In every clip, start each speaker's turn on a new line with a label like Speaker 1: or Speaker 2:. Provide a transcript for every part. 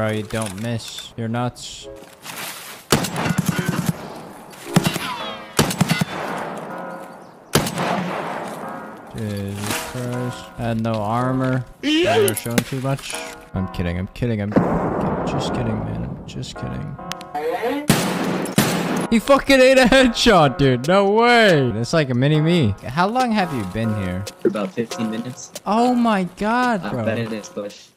Speaker 1: bro. You don't miss. You're nuts. Jesus Christ. Had no armor. Never showing too much. I'm kidding. I'm kidding. I'm kidding. just kidding, man. I'm just kidding. He fucking ate a headshot, dude. No way. It's like a mini me. How long have you been here?
Speaker 2: For about 15 minutes.
Speaker 1: Oh my god, bro.
Speaker 2: I bet it is push.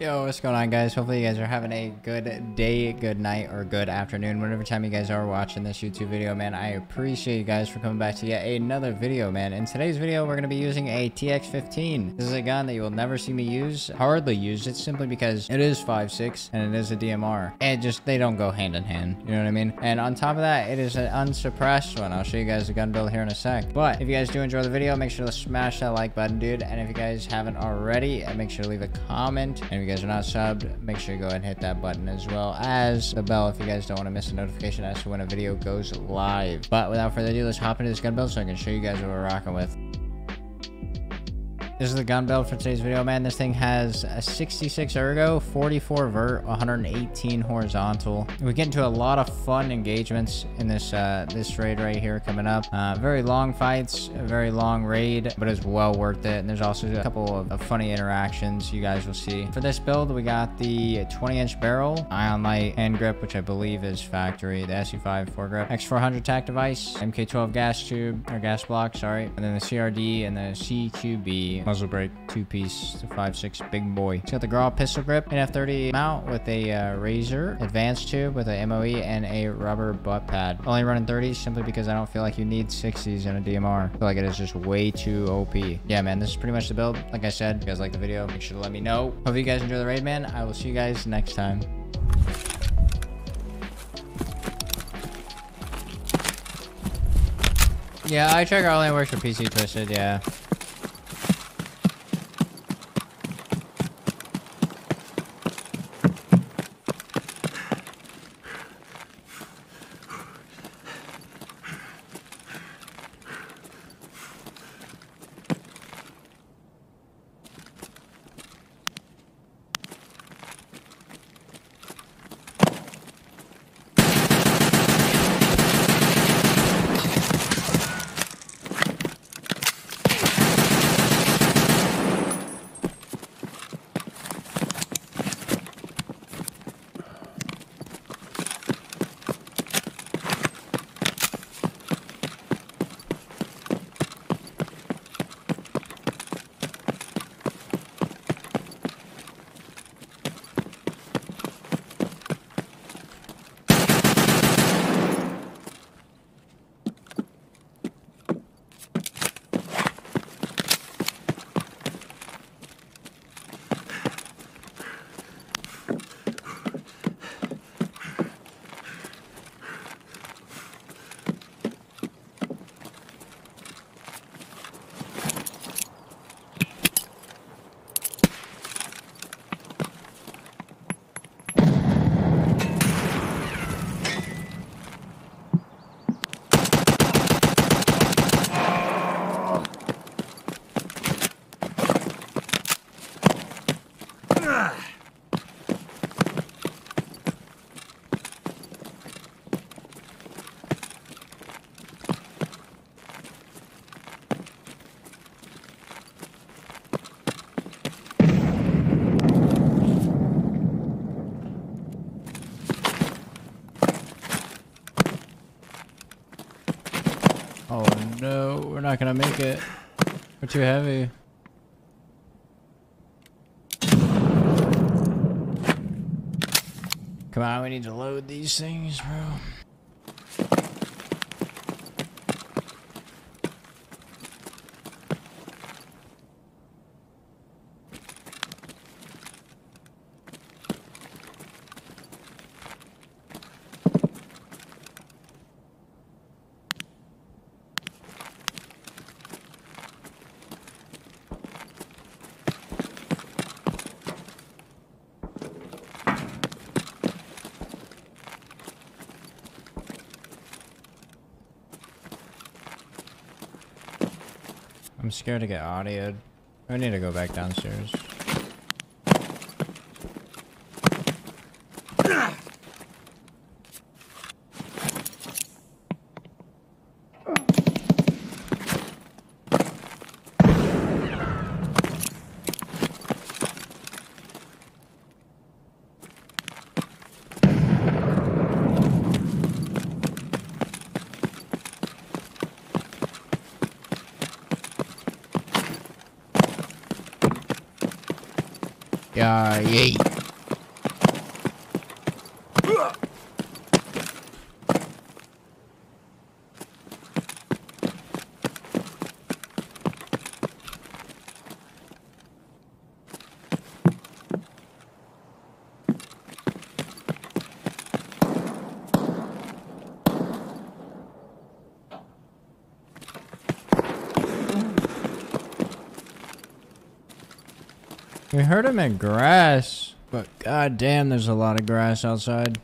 Speaker 1: Yo, what's going on, guys? Hopefully, you guys are having a good day, good night, or good afternoon, whatever time you guys are watching this YouTube video, man. I appreciate you guys for coming back to yet another video, man. In today's video, we're going to be using a TX-15. This is a gun that you will never see me use, hardly use it, simply because it is 5.6 and it is a DMR. And just, they don't go hand in hand, you know what I mean? And on top of that, it is an unsuppressed one. I'll show you guys the gun build here in a sec. But if you guys do enjoy the video, make sure to smash that like button, dude. And if you guys haven't already, make sure to leave a comment. And if you guys are not subbed, make sure you go and hit that button as well as the bell if you guys don't want to miss a notification as to when a video goes live. But without further ado, let's hop into this gun build so I can show you guys what we're rocking with. This is the gun build for today's video, man. This thing has a 66 ergo, 44 vert, 118 horizontal. We get into a lot of fun engagements in this uh, this raid right here coming up. Uh, very long fights, a very long raid, but it's well worth it. And there's also a couple of, of funny interactions you guys will see. For this build, we got the 20-inch barrel, Ion Lite hand grip, which I believe is factory, the SU5 foregrip, X400 tac device, MK12 gas tube, or gas block, sorry, and then the CRD and the CQB muzzle brake two-piece, five six big boy. It's got the Graw pistol grip, an F30 mount with a uh, razor, advanced tube with a MOE, and a rubber butt pad. Only running 30s simply because I don't feel like you need 60s in a DMR. I feel like it is just way too OP. Yeah, man, this is pretty much the build. Like I said, if you guys like the video, make sure to let me know. Hope you guys enjoy the raid, man. I will see you guys next time. Yeah, eye tracker only works for PC Twisted, yeah. Gonna make it. We're too heavy. Come on, we need to load these things, bro. I'm scared to get audioed I need to go back downstairs. Yeah, We heard him in grass, but god damn, there's a lot of grass outside.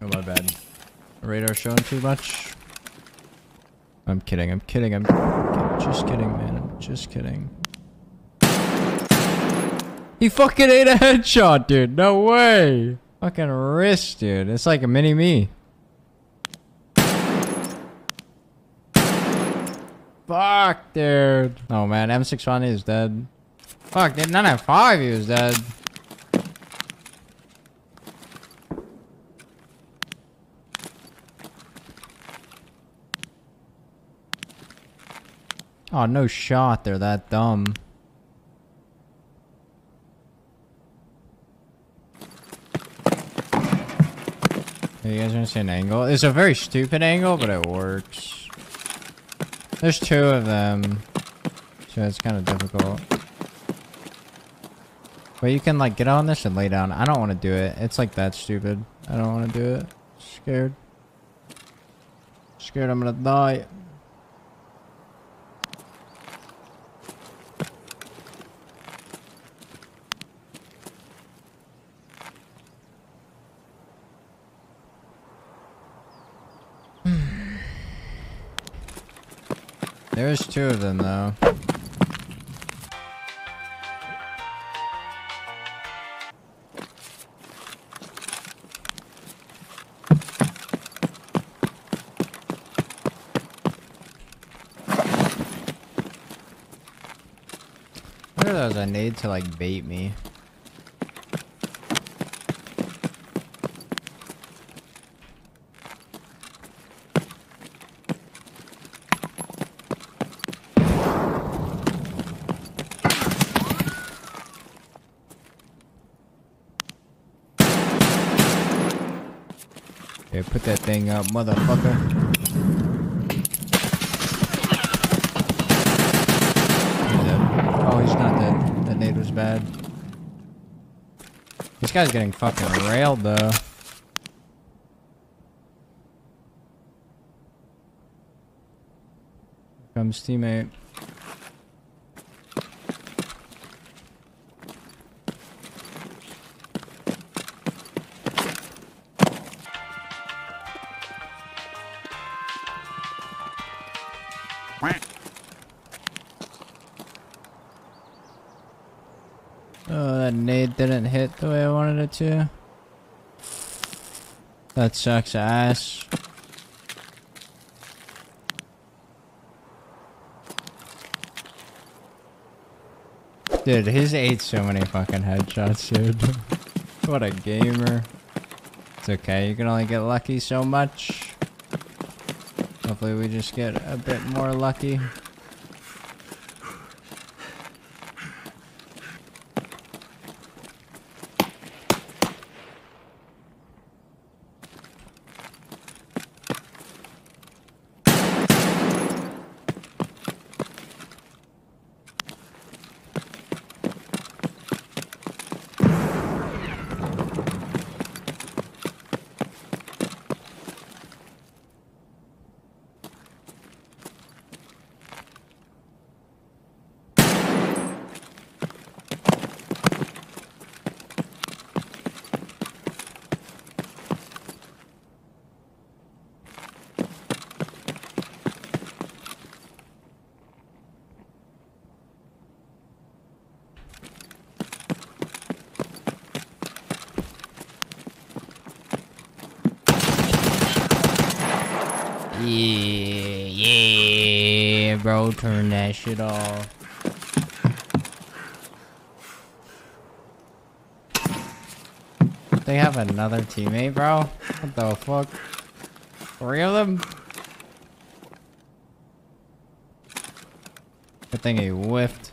Speaker 1: Oh my bad. Radar showing too much. I'm kidding. I'm kidding. I'm just kidding, man. I'm just kidding. He fucking ate a headshot, dude. No way. Fucking wrist, dude. It's like a mini me. Fuck, dude. Oh man, M6 is dead. Fuck, dude. None at five, he was dead. Oh, no shot. They're that dumb. You guys want to see an angle? It's a very stupid angle, but it works. There's two of them. So it's kind of difficult. But you can like get on this and lay down. I don't want to do it. It's like that stupid. I don't want to do it. Scared. Scared I'm gonna die. There's two of them though. What are those I need to like bait me? Okay, put that thing up, motherfucker. Oh, he's not dead. That nade was bad. This guy's getting fucking railed though. Comes teammate. Oh, that nade didn't hit the way I wanted it to. That sucks ass. Dude, he's ate so many fucking headshots, dude. what a gamer. It's okay, you can only get lucky so much. Hopefully we just get a bit more lucky. Yeah, yeah, bro, turn that shit off. They have another teammate, bro? What the fuck? Three of them? Good thing he whiffed.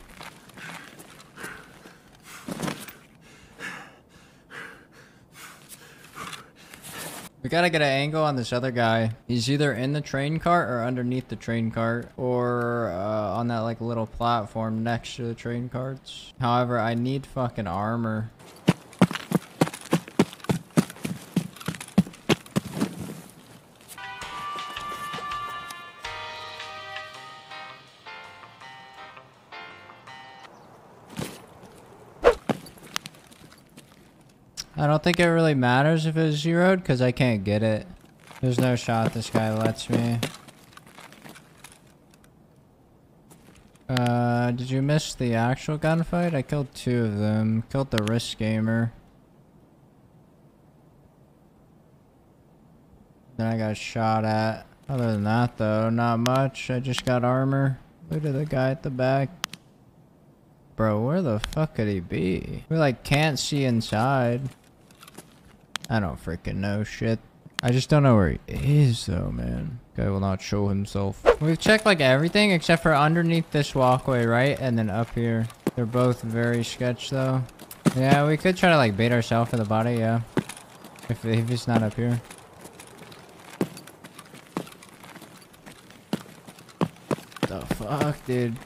Speaker 1: We gotta get an angle on this other guy. He's either in the train cart or underneath the train cart or uh, on that like little platform next to the train carts. However, I need fucking armor. I don't think it really matters if it's zeroed because I can't get it. There's no shot this guy lets me. Uh, did you miss the actual gunfight? I killed two of them. Killed the risk gamer. Then I got shot at. Other than that though, not much. I just got armor. Look at the guy at the back. Bro, where the fuck could he be? We like can't see inside. I don't freaking know shit. I just don't know where he is though, man. Guy will not show himself. We've checked like everything except for underneath this walkway, right? And then up here. They're both very sketch though. Yeah, we could try to like bait ourselves for the body, yeah. If, if he's not up here. The fuck, dude?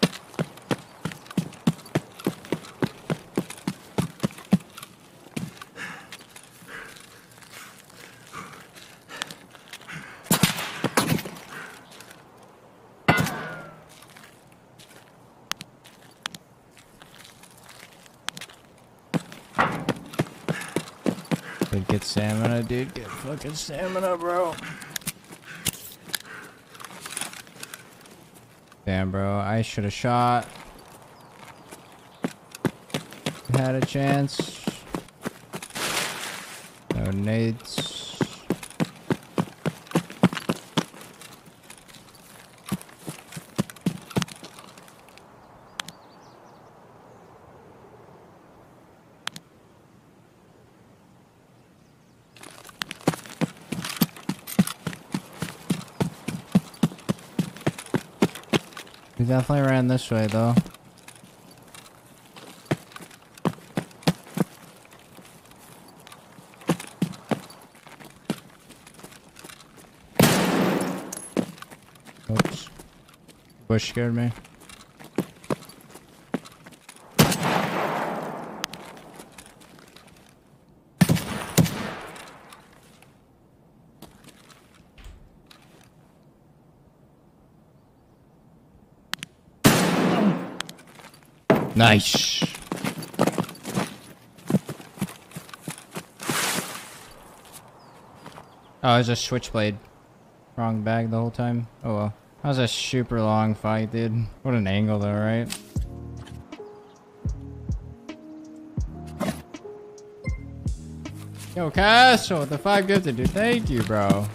Speaker 1: Get stamina, dude. Get fucking stamina, bro. Damn, bro. I should have shot. Had a chance. No nades. We definitely ran this way, though. Oops. Bush scared me. Nice. Oh, it's a switchblade. Wrong bag the whole time. Oh well. That was a super long fight, dude. What an angle though, right? Yo, Castle, the five gifted, dude. Thank you, bro.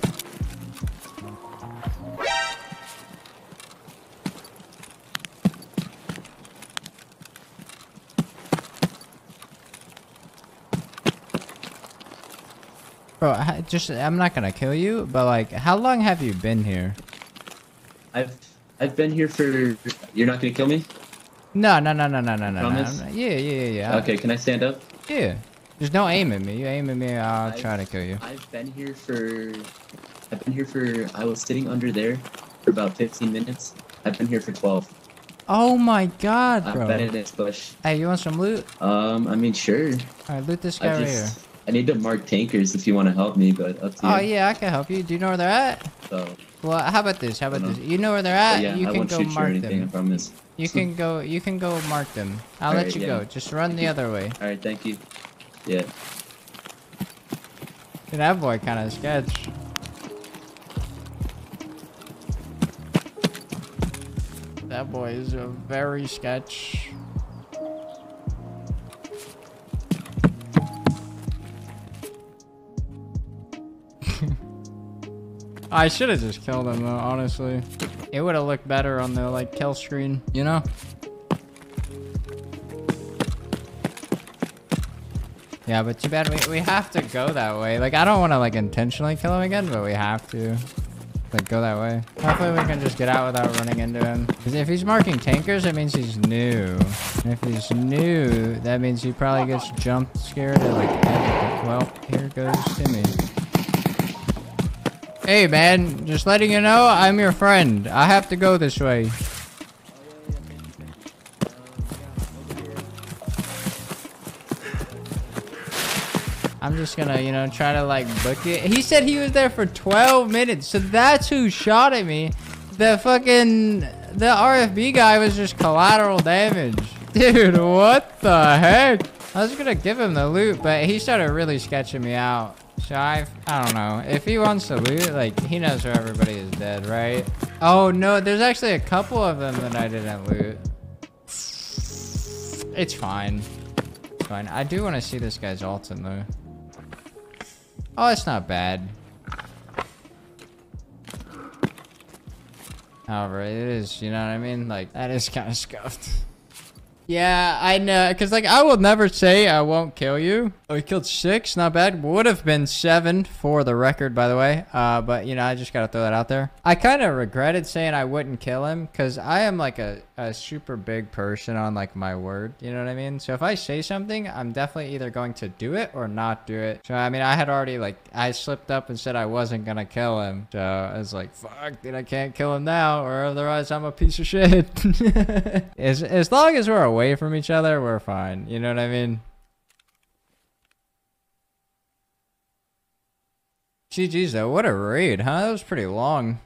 Speaker 1: Just I'm not gonna kill you, but like, how long have you been here?
Speaker 2: I've I've been here for. You're not gonna kill me?
Speaker 1: No, no, no, no, no, no, no, no.
Speaker 2: Promise?
Speaker 1: Yeah, yeah, yeah, yeah.
Speaker 2: Okay, can I stand up?
Speaker 1: Yeah. Just don't aim at me. You aim at me, I'll
Speaker 2: I've-
Speaker 1: try to kill you.
Speaker 2: I've been here for. I've been here for. I was sitting under there for about 15 minutes. I've been here for 12.
Speaker 1: Oh my god,
Speaker 2: I've been in this bush.
Speaker 1: Hey, you want some loot?
Speaker 2: Um, I mean, sure.
Speaker 1: Alright, loot this guy
Speaker 2: I
Speaker 1: right here.
Speaker 2: I need to mark tankers if you want to help me, but up to you.
Speaker 1: Oh yeah, I can help you. Do you know where they're at?
Speaker 2: So,
Speaker 1: Well, how about this? How about this? You know where they're at?
Speaker 2: Oh, yeah,
Speaker 1: you
Speaker 2: I
Speaker 1: can go
Speaker 2: shoot you or
Speaker 1: mark
Speaker 2: anything.
Speaker 1: Them. You can go. You can go mark them. I'll let
Speaker 2: Alright,
Speaker 1: you
Speaker 2: yeah.
Speaker 1: go. Just run the other way.
Speaker 2: All right, thank you. Yeah.
Speaker 1: Dude, that boy kind of sketch. That boy is a very sketch. I should have just killed him though, honestly. It would have looked better on the like kill screen, you know? Yeah, but too bad we, we have to go that way. Like, I don't want to, like, intentionally kill him again, but we have to. Like, go that way. Hopefully we can just get out without running into him. Because if he's marking tankers, it means he's new. And if he's new, that means he probably gets jump scared at, like. Well, here goes Timmy. Hey, man, just letting you know, I'm your friend. I have to go this way. I'm just gonna, you know, try to like book it. He said he was there for 12 minutes, so that's who shot at me. The fucking the RFB guy was just collateral damage. Dude, what the heck? I was gonna give him the loot, but he started really sketching me out. So I, I don't know. If he wants to loot, like he knows where everybody is dead, right? Oh no, there's actually a couple of them that I didn't loot. It's fine. It's fine. I do want to see this guy's Altyn though. Oh, it's not bad. However, it is, you know what I mean? Like, that is kind of scuffed. Yeah, I know, because, like, I will never say I won't kill you. Oh, he killed six, not bad. Would have been seven for the record, by the way. Uh, but, you know, I just got to throw that out there. I kind of regretted saying I wouldn't kill him, because I am, like, a, a super big person on, like, my word. You know what I mean? So if I say something, I'm definitely either going to do it or not do it. So, I mean, I had already, like, I slipped up and said I wasn't to kill him. So I was like, fuck, dude, I can't kill him now, or otherwise I'm a piece of shit. as, as long as we're away from each other, we're fine. You know what I mean? GG's though, what a raid, huh? That was pretty long.